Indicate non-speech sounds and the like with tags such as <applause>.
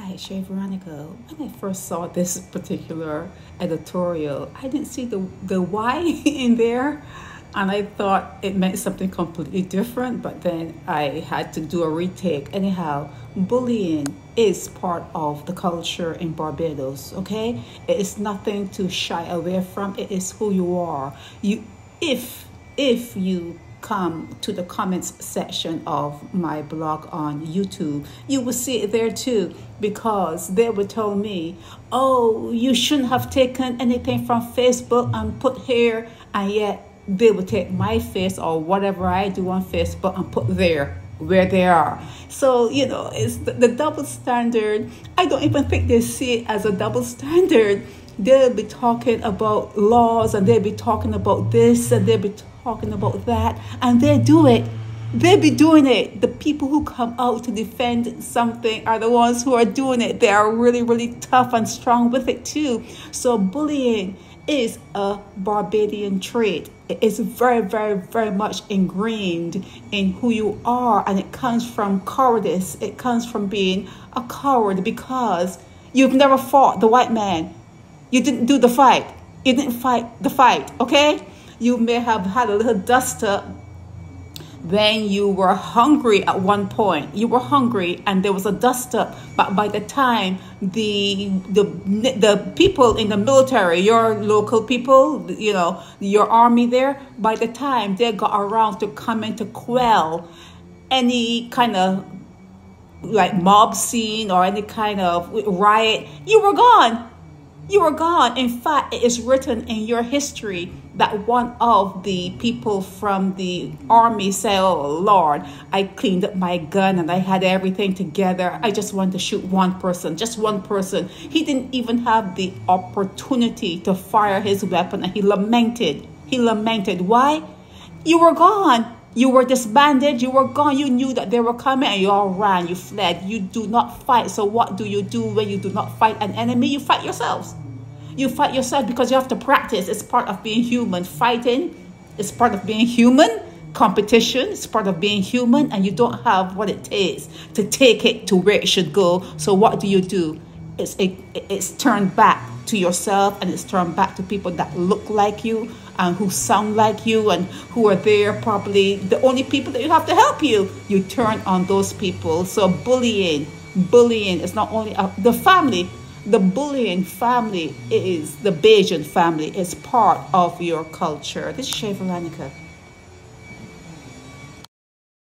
Hi, Shay Veronica. When I first saw this particular editorial, I didn't see the, the why <laughs> in there. And I thought it meant something completely different, but then I had to do a retake. Anyhow, bullying is part of the culture in Barbados, okay? It is nothing to shy away from. It is who you are. You if if you come to the comments section of my blog on YouTube, you will see it there too because they would tell me, oh, you shouldn't have taken anything from Facebook and put here, and yet they would take my face or whatever I do on Facebook and put there where they are. So, you know, it's the, the double standard. I don't even think they see it as a double standard. They'll be talking about laws and they'll be talking about this and they'll be talking about that, and they do it. They'll be doing it. The people who come out to defend something are the ones who are doing it. They are really, really tough and strong with it too. So bullying is a Barbadian trait. It is very, very, very much ingrained in who you are, and it comes from cowardice. It comes from being a coward because you've never fought the white man. You didn't do the fight. You didn't fight the fight, okay? You may have had a little dust up when you were hungry at one point. You were hungry and there was a dust up, but by the time the the the people in the military, your local people, you know, your army there, by the time they got around to come coming to quell any kind of like mob scene or any kind of riot, you were gone. You were gone. In fact, it is written in your history that one of the people from the army said, Oh Lord, I cleaned up my gun and I had everything together. I just wanted to shoot one person, just one person. He didn't even have the opportunity to fire his weapon and he lamented. He lamented. Why? You were gone. You were disbanded, you were gone, you knew that they were coming and you all ran, you fled. You do not fight. So, what do you do when you do not fight an enemy? You fight yourselves. You fight yourself because you have to practice. It's part of being human. Fighting is part of being human. Competition is part of being human, and you don't have what it takes to take it to where it should go. So, what do you do? It's, it, it's turned back to yourself and it's turned back to people that look like you and who sound like you and who are there probably the only people that you have to help you you turn on those people so bullying bullying is not only uh, the family the bullying family is the Bajan family is part of your culture. This is Shay.